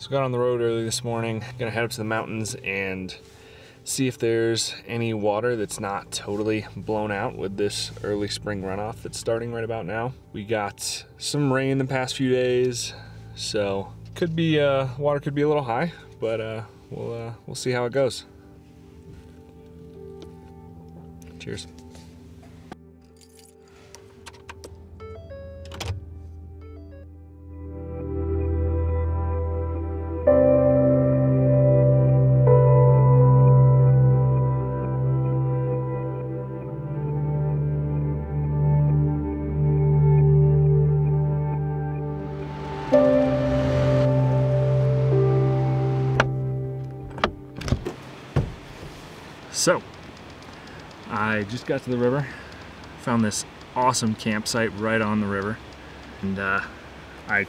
So got on the road early this morning, gonna head up to the mountains and see if there's any water that's not totally blown out with this early spring runoff that's starting right about now. We got some rain the past few days, so could be uh, water could be a little high, but uh, we'll uh, we'll see how it goes. Cheers. So, I just got to the river, found this awesome campsite right on the river, and uh, I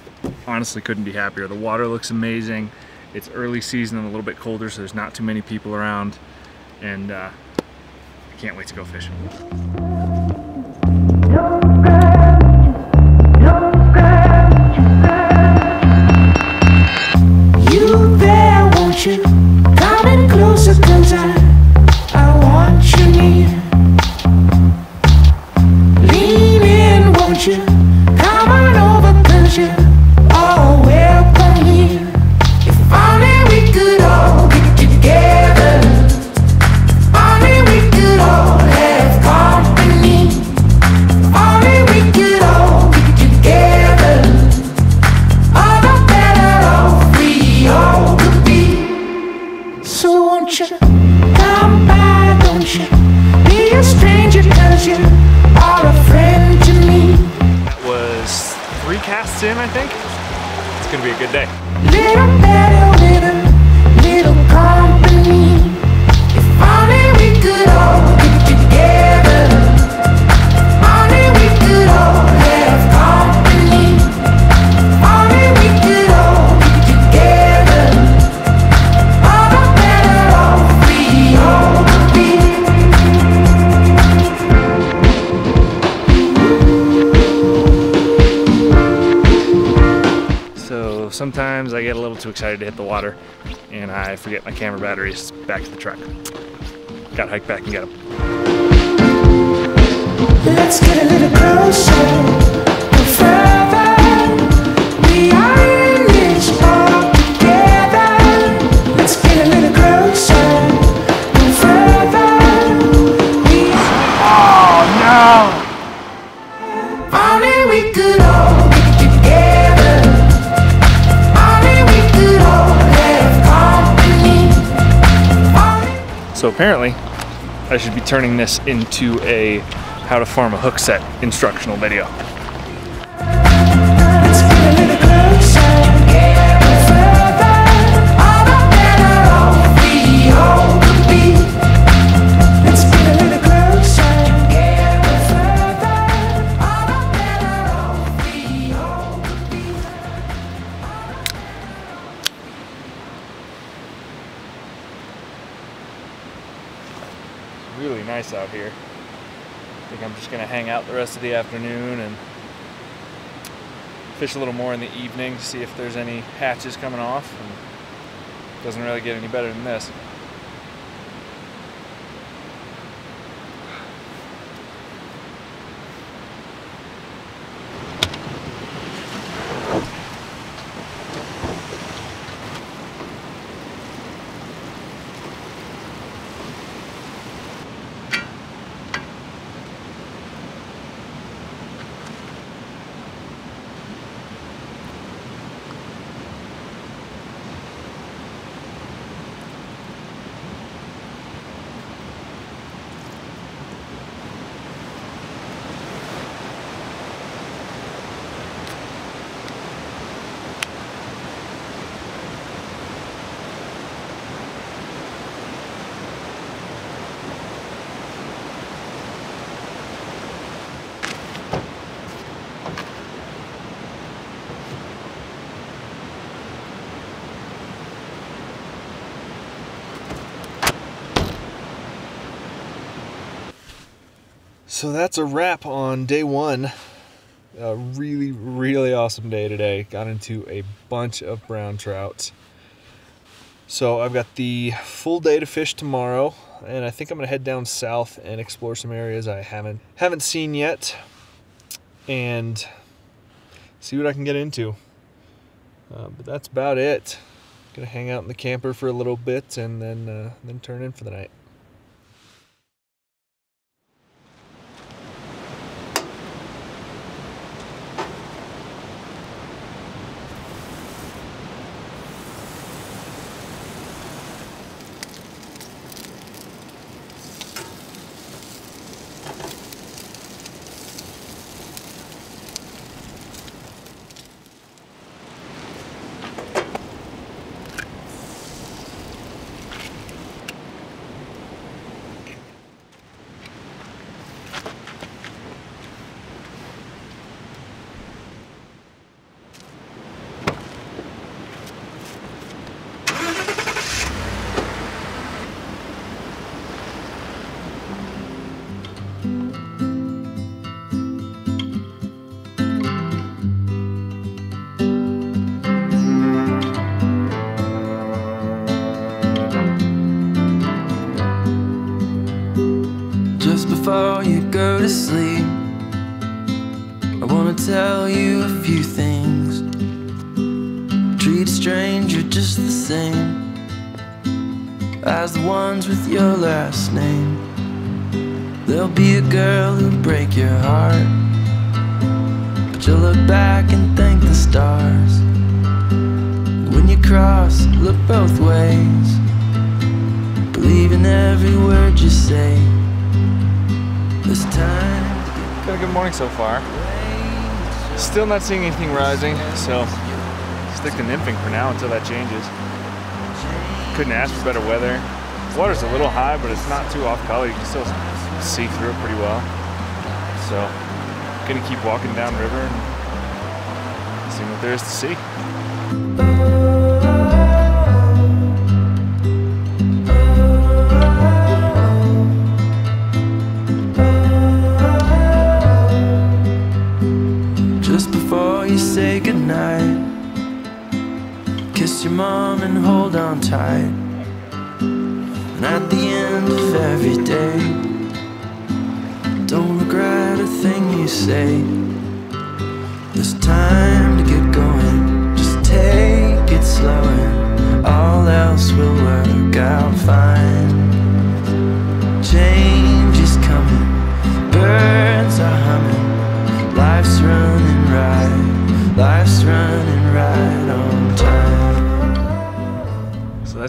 honestly couldn't be happier. The water looks amazing. It's early season and a little bit colder, so there's not too many people around, and uh, I can't wait to go fishing. In, It's gonna be a good day. Sometimes I get a little too excited to hit the water and I forget my camera batteries back to the truck. Gotta hike back and get them. Let's get a little closer, apparently I should be turning this into a how to farm a hook set instructional video. Nice out here. I think I'm just gonna hang out the rest of the afternoon and fish a little more in the evening to see if there's any hatches coming off. And doesn't really get any better than this. So that's a wrap on day one. A really, really awesome day today. Got into a bunch of brown trout. So I've got the full day to fish tomorrow, and I think I'm gonna head down south and explore some areas I haven't haven't seen yet, and see what I can get into. Uh, but that's about it. Gonna hang out in the camper for a little bit and then uh, then turn in for the night. Tell you a few things. Treat a stranger just the same as the ones with your last name. There'll be a girl who'll break your heart, but you'll look back and thank the stars. When you cross, look both ways. Believe in every word you say. This time Got a good morning so far. Still not seeing anything rising, so stick to nymphing for now until that changes. Couldn't ask for better weather. Water's a little high, but it's not too off color. You can still see through it pretty well. So, gonna keep walking down river and seeing what there is to see. Your mom and hold on tight. And at the end of every day, don't regret a thing you say. There's time to get going, just take it slow, and all else will work out fine.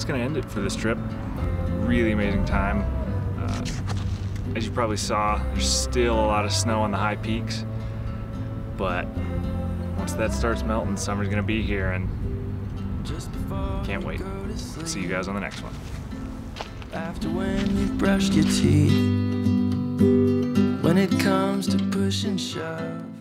That's going to end it for this trip. Really amazing time. Uh, as you probably saw, there's still a lot of snow on the high peaks. But once that starts melting, summer's going to be here and Can't wait. see you guys on the next one. After when you've brushed your teeth, when it comes to push and shove.